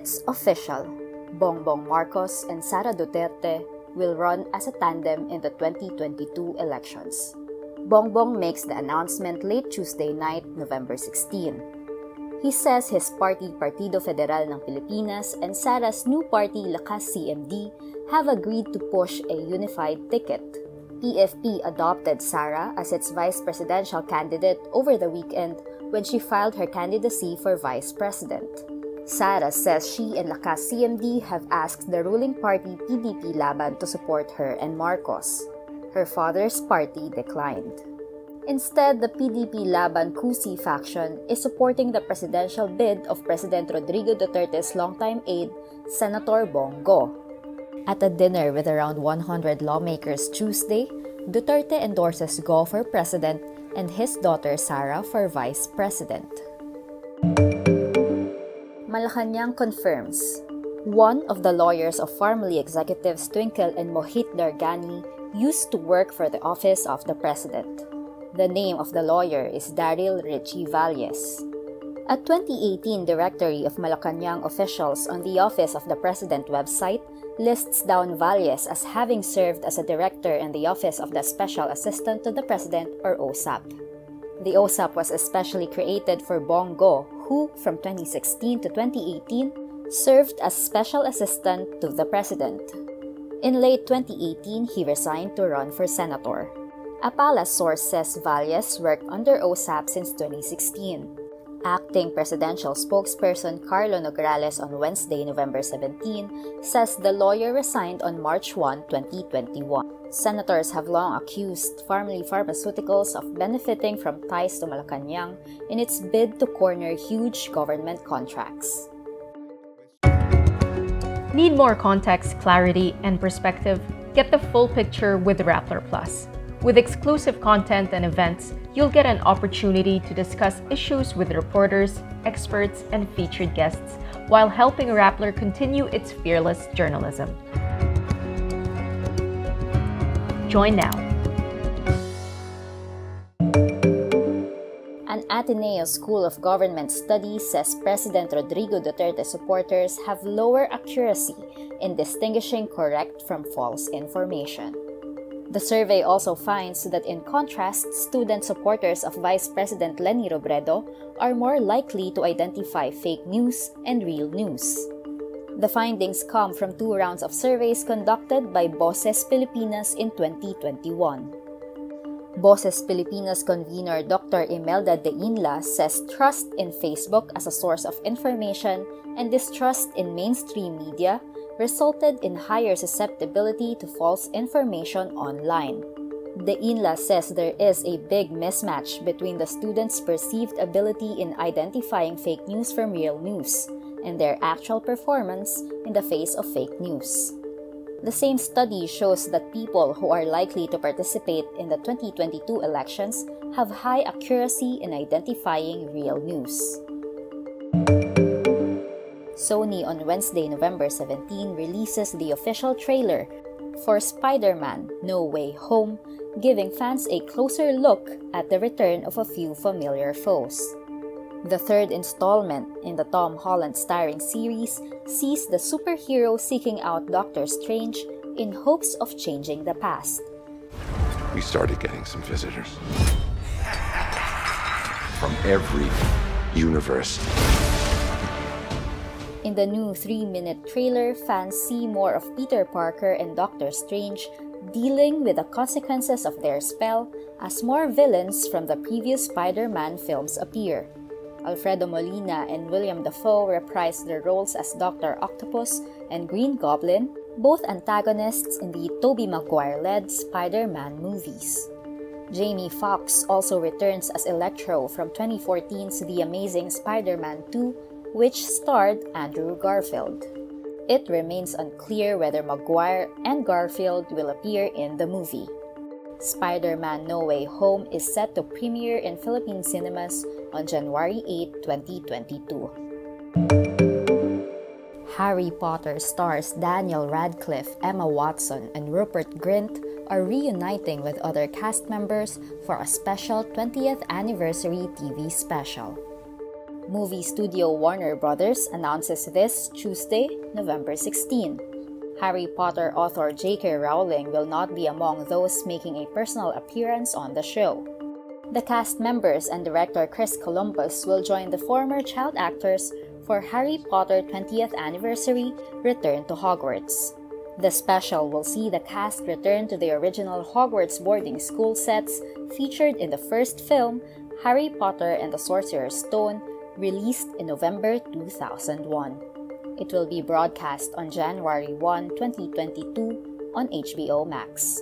It's official. Bongbong Marcos and Sara Duterte will run as a tandem in the 2022 elections. Bongbong makes the announcement late Tuesday night, November 16. He says his party Partido Federal ng Pilipinas and Sara's new party Lakas CMD have agreed to push a unified ticket. PFP adopted Sara as its vice presidential candidate over the weekend when she filed her candidacy for vice president. Sara says she and Lakas CMD have asked the ruling party PDP Laban to support her and Marcos. Her father's party declined. Instead, the PDP Laban Cusi faction is supporting the presidential bid of President Rodrigo Duterte's longtime aide, Senator Bong Go. At a dinner with around 100 lawmakers Tuesday, Duterte endorses Go for president and his daughter Sara for vice president. Malacanang confirms one of the lawyers of Pharmally executives Twinkle and Mohit Dargani used to work for the office of the president. The name of the lawyer is Daryl Richie Valles. A 2018 directory of Malacanang officials on the Office of the President website lists down Valles as having served as a director in the Office of the Special Assistant to the President or OSAP. The OSAP was especially created for Bong Go, who, from 2016 to 2018, served as Special Assistant to the President. In late 2018, he resigned to run for senator. A palace source says Valles worked under OSAP since 2016. Acting presidential spokesperson Carlo Nograles on Wednesday, November 17, says the lawyer resigned on March 1, 2021. Senators have long accused Pharmally Pharmaceuticals of benefiting from ties to Malacanang in its bid to corner huge government contracts. Need more context, clarity, and perspective? Get the full picture with Rappler Plus. With exclusive content and events, you'll get an opportunity to discuss issues with reporters, experts, and featured guests while helping Rappler continue its fearless journalism. Join now. An Ateneo School of Government Studies says President Rodrigo Duterte supporters have lower accuracy in distinguishing correct from false information. The survey also finds that, in contrast, student supporters of Vice President Leni Robredo are more likely to identify fake news and real news. The findings come from two rounds of surveys conducted by Boses Pilipinas in 2021. Boses Pilipinas convener Dr. Imelda Deinla says trust in Facebook as a source of information and distrust in mainstream media resulted in higher susceptibility to false information online. Deinla says there is a big mismatch between the students' perceived ability in identifying fake news from real news and their actual performance in the face of fake news. The same study shows that people who are likely to participate in the 2022 elections have high accuracy in identifying real news. Sony on Wednesday, November 17, releases the official trailer for Spider Man No Way Home, giving fans a closer look at the return of a few familiar foes. The third installment in the Tom Holland starring series sees the superhero seeking out Doctor Strange in hopes of changing the past. We started getting some visitors from every universe. In the new three minute trailer, fans see more of Peter Parker and Doctor Strange dealing with the consequences of their spell as more villains from the previous Spider Man films appear. Alfredo Molina and Willem Dafoe reprise their roles as Dr. Octopus and Green Goblin, both antagonists in the Tobey Maguire-led Spider-Man movies. Jamie Foxx also returns as Electro from 2014's The Amazing Spider-Man 2, which starred Andrew Garfield. It remains unclear whether Maguire and Garfield will appear in the movie. Spider Man No Way Home is set to premiere in Philippine cinemas on January 8, 2022. Harry Potter stars Daniel Radcliffe, Emma Watson, and Rupert Grint are reuniting with other cast members for a special 20th anniversary TV special. Movie studio Warner Brothers announces this Tuesday, November 16. Harry Potter author J.K. Rowling will not be among those making a personal appearance on the show. The cast members and director Chris Columbus will join the former child actors for Harry Potter 20th Anniversary Return to Hogwarts. The special will see the cast return to the original Hogwarts boarding school sets featured in the first film, Harry Potter and the Sorcerer's Stone, released in November 2001. It will be broadcast on January 1, 2022 on HBO Max.